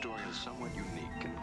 story is somewhat unique and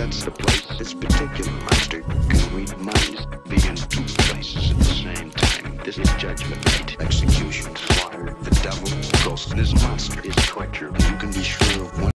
That's the place. This particular monster